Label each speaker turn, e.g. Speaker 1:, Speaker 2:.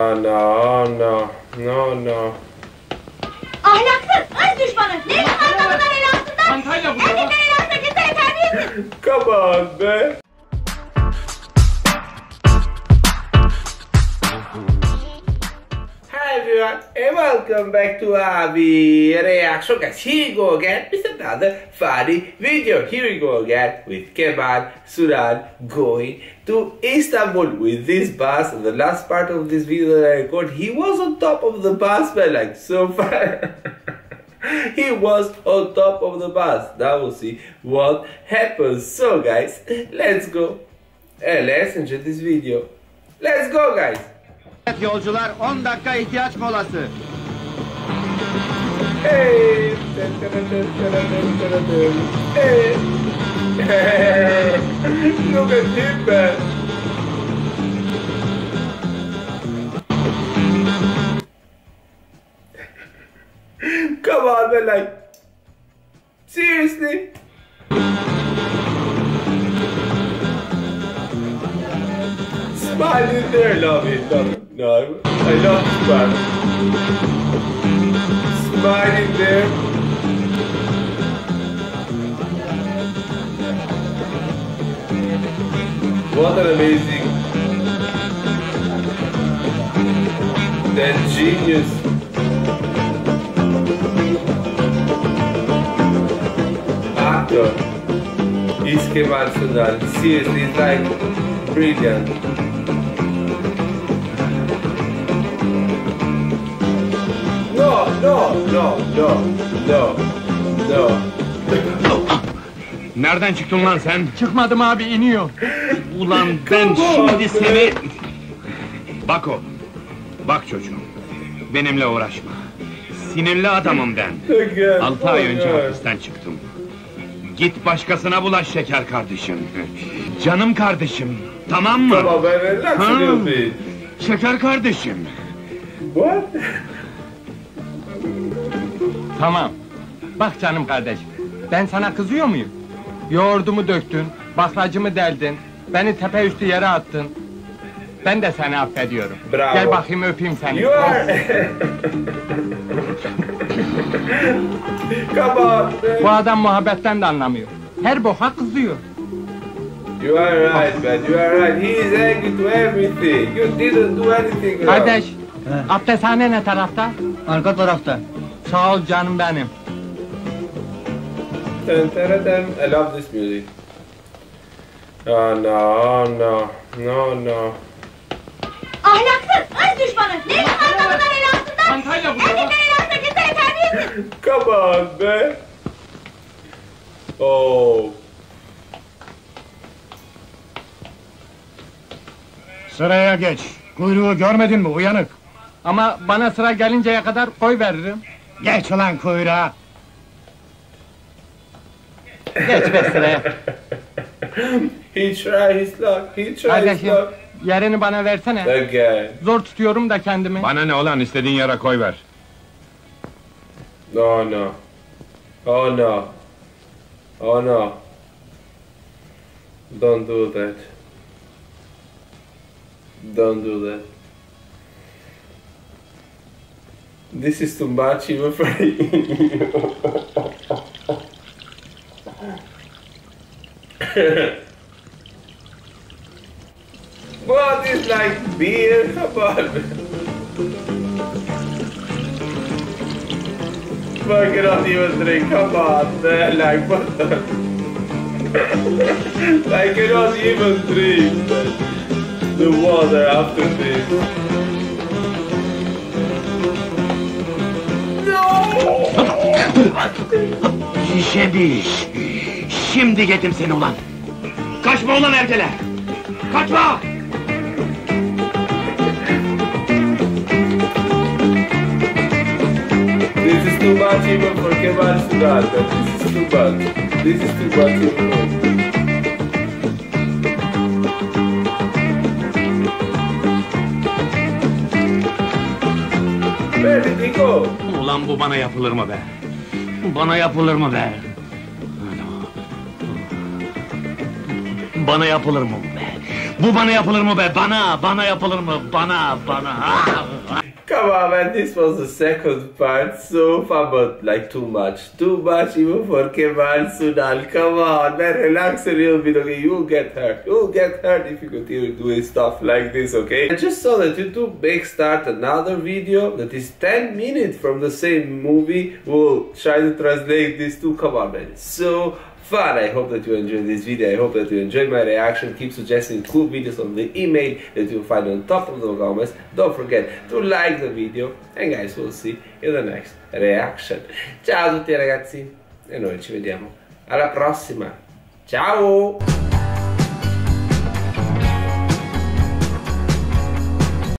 Speaker 1: Oh no, no, no, no.
Speaker 2: Ahlaksız, ırz düşmanı. Ne işin var kadınlar el altında?
Speaker 3: Çantayla buraya bak.
Speaker 2: Erkekler el altında kimseye terbiyesiz.
Speaker 1: Come on, man. Everyone, and welcome back to Avi Reaction. Guys, here we go again with another funny video. Here we go again with Kemal Suran going to Istanbul with this bus. The last part of this video that I recorded, he was on top of the bus, but like so far. he was on top of the bus. Now we'll see what happens. So, guys, let's go and let's enjoy this video. Let's go, guys.
Speaker 4: Evet yolcular 10 dakika ihtiyaç molası.
Speaker 1: Hey. Hey. Look at him, man. Come on, man, like, seriously? Smile in there, love it, love it. No, I love. Smile in there. What an amazing that genius actor is Kemal Sunal. Seriously, it's like brilliant. No, no, no, no, no.
Speaker 3: Nereden çıktın lan sen?
Speaker 4: Çıkmadım abi iniyor.
Speaker 3: Ulan ben şimdi seni... Bak oğlum. Bak çocuğum. Benimle uğraşma. Sinirli adamım ben. Altı ay önce hapisten çıktım. Git başkasına bulaş şeker kardeşim. Canım kardeşim. Tamam mı?
Speaker 1: Relax little bit.
Speaker 3: Şeker kardeşim.
Speaker 1: What?
Speaker 4: Tamam. Bak canım kardeşim. Ben sana kızıyor muyum? Yoğurdumu döktün, baklacımı deldin, beni tepe üstü yere attın. Ben de seni affediyorum.
Speaker 1: Bravo.
Speaker 4: Gel bakayım öpeyim seni.
Speaker 1: You are. Come on,
Speaker 4: Bu adam muhabbetten de anlamıyor. Her boka kızıyor.
Speaker 1: You are right, man. You are right. He is angry to everything. You didn't do anything wrong.
Speaker 4: Kardeş, abdesthane ne tarafta?
Speaker 5: Arka tarafta.
Speaker 4: Sağ ol canım benim.
Speaker 1: Dun. I love this music. No, oh no, no, no.
Speaker 2: Ahlaksız, ırz düşmanı. Ne işin var kadınlar el altında?
Speaker 3: Çantayla buraya bak.
Speaker 2: Erkekler el altında kimseye terbiyesiz.
Speaker 1: Come on, man. Oh.
Speaker 5: Sıraya geç. Kuyruğu görmedin mi uyanık?
Speaker 4: Ama bana sıra gelinceye kadar koy veririm.
Speaker 5: Geç ulan kuyruğa.
Speaker 4: Geç be sıraya.
Speaker 1: He tried his luck. He tried his
Speaker 4: Kardeşim,
Speaker 1: luck.
Speaker 4: yerini bana versene.
Speaker 1: Again.
Speaker 4: Zor tutuyorum da kendimi.
Speaker 3: Bana ne olan istediğin yere koy ver.
Speaker 1: No, no. Oh no. Oh no. Don't do that. Don't do that. This is too much even for you. what is like beer? Come on. I cannot even drink. Come on, man. Like what the? I cannot even drink the water after this.
Speaker 3: Şişemiş. Şimdi yedim seni ulan. Kaçma ulan ergeler. Kaçma.
Speaker 1: This is too much even for Kemal Sudan. This is too much. This is too much even he go?
Speaker 3: Ulan bu bana yapılır mı be? Bana yapılır mı be? Bana yapılır mı be? Bu bana yapılır mı be? Bana, bana yapılır mı? Bana, bana.
Speaker 1: Come on, man, this was the second part. So far, but like too much. Too much even for Kemal Sunal. Come on, man, relax a little bit, okay? You'll get hurt. You'll get hurt if you continue doing stuff like this, okay? I just saw that YouTube make start another video that is 10 minutes from the same movie. We'll try to translate this to, come on, man. So fun. I hope that you enjoyed this video. I hope that you enjoyed my reaction. Keep suggesting cool videos on the email that you'll find on top of the comments. Don't forget to like the video. And guys, we'll see in the next reaction. Ciao a tutti ragazzi e noi ci vediamo alla prossima. Ciao!